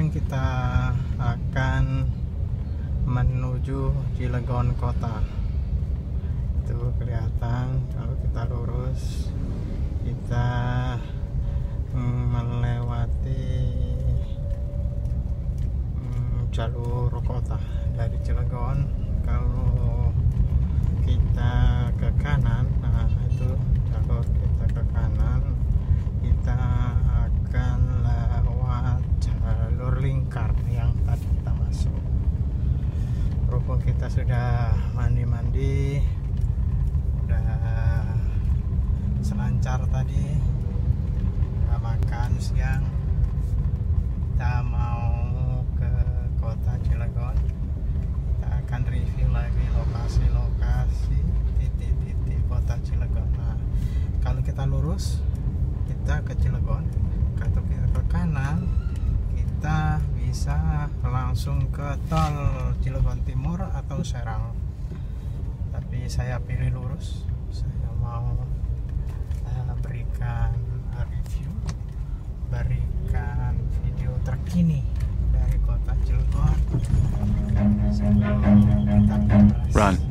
sekarang kita akan menuju Cilegon kota. Itu kelihatan kalau kita lurus, kita melewati mm, jalur kota dari Cilegon. Kalau kita ke kanan, nah itu jalur kita ke kanan kita akan lewat jalur lingkar yang tadi kita masuk berhubung kita sudah mandi-mandi udah selancar tadi. Udah makan siang. Kita mau ke kota Cilegon. Kita akan review lagi lokasi-lokasi titik-titik kota Cilegon. Nah kalau kita lurus kita ke Cilegon. Kalau kita ke kanan kita bisa langsung ke tol Cilegon Timur atau Serang. Tapi saya pilih lurus. Saya mau berikan review berikan video terkini dari kota Cilegon sebelum kita. Run.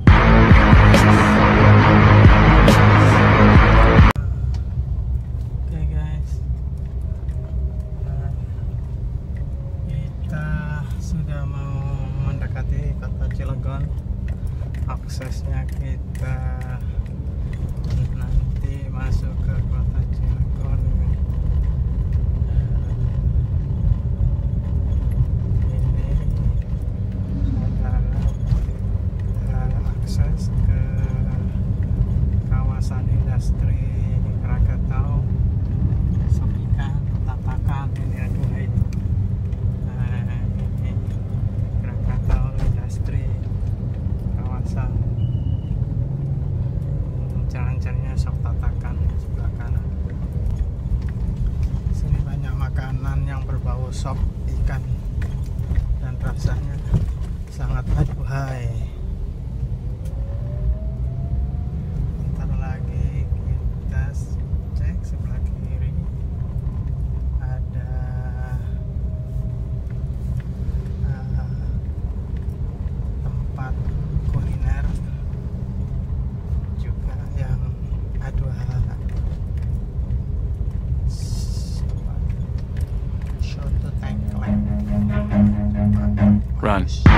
Sangat aduhai Bentar lagi kita cek sebelah kiri. Ada uh, tempat kuliner juga yang aduh Soto tengkleng Run.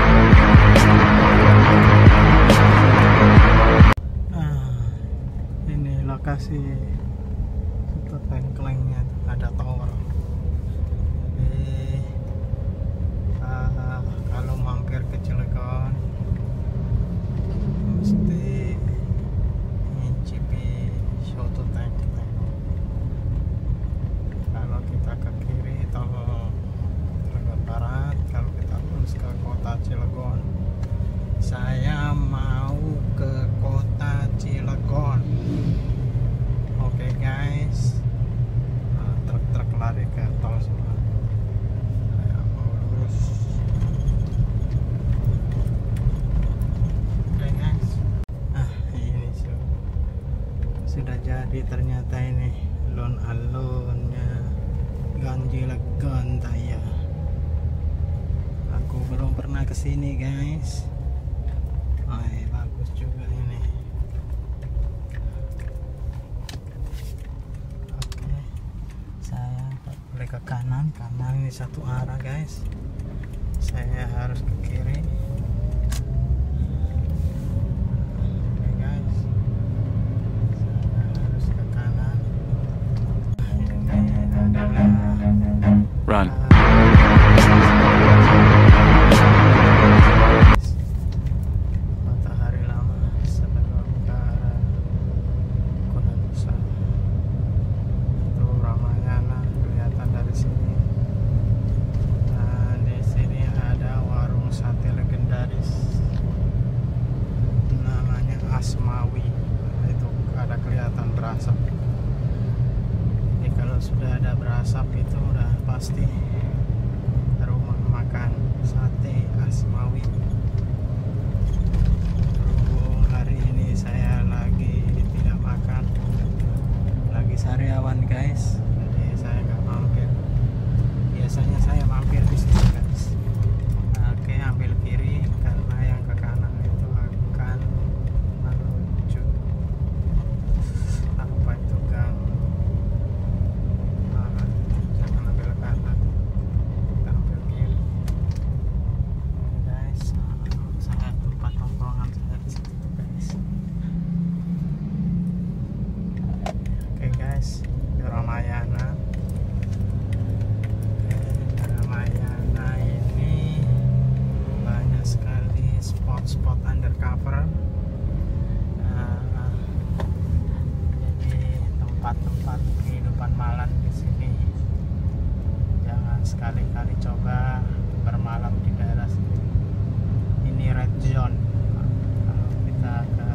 Lokasi Soto tengklengnya ada tower. Jadi uh, kalau mampir ke Cilegon mesti ngicipi soto tengkleng. Kalau kita ke kiri tol Cilegon Barat, kalau kita terus ke kota Cilegon saya mau ke kota Cilegon oke guys Nah, truk-truk lari ke tol semua sudah jadi ternyata ini lon alonnya ganji legon taya aku belum pernah ke sini guys. Ay, bagus juga ini. Oke saya boleh ke kanan. Kanan ini satu arah guys. Saya harus ke kiri Asmawi. Nah, itu ada kelihatan berasap. Jadi kalau sudah ada berasap itu udah pasti rumah makan sate Asmawi. Berhubung hari ini saya lagi tidak makan, lagi sariawan guys, jadi saya nggak mampir. Biasanya saya mampir di sini guys. Oke, ambil kiri karena yang ke kanan itu akan menuju apa itu gang Ah, jangan ambil kanan kita ambil kiri Oke, guys ah, saya tempat tongkrongan saya di situ guys oke guys di Ramayana Oke, Ramayana ini banyak sekali spot-spot undercover Ah, jadi tempat-tempat kehidupan malam di sini jangan sekali-kali coba bermalam di daerah sini ini red zone kalau kita ke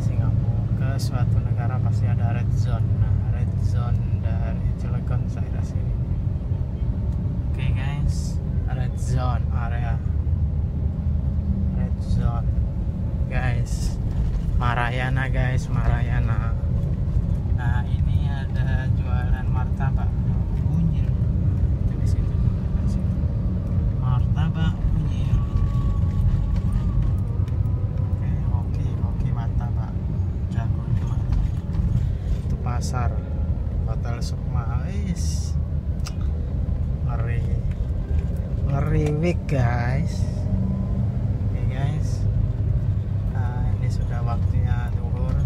Singapura ke suatu negara pasti ada red zone. Nah red zone dari Cilegon daerah sini. Oke guys. Red zone area. Red zone. Guys Marayana guys Marayana. Nah ini ada jualan martabak guys oke guys Nah, ini sudah waktunya duhur.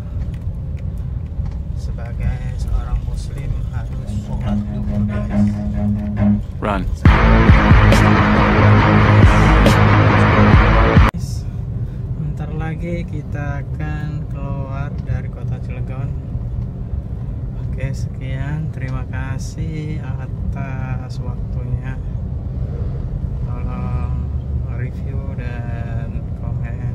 Sebagai seorang muslim harus sholat duhur, guys. Run. Guys, Bentar lagi kita akan keluar dari kota Cilegon. Oke, sekian. Terima kasih atas waktunya tolong review dan komen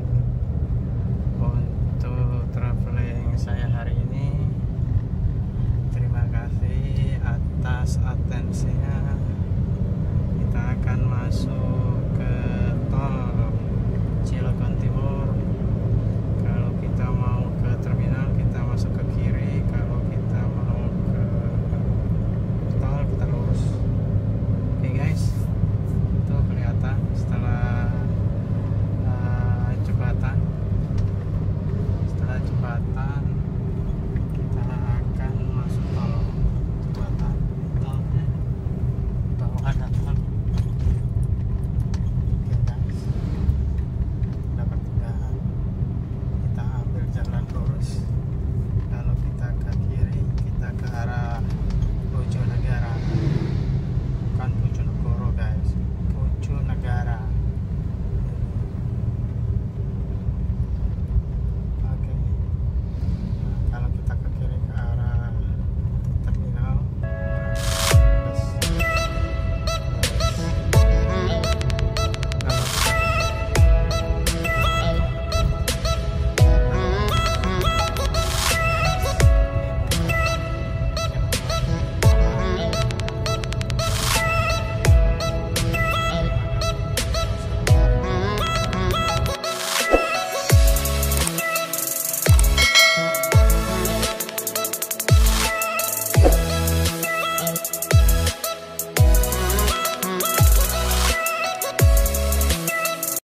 untuk traveling saya hari ini. Terima kasih atas atensinya. Kita akan masuk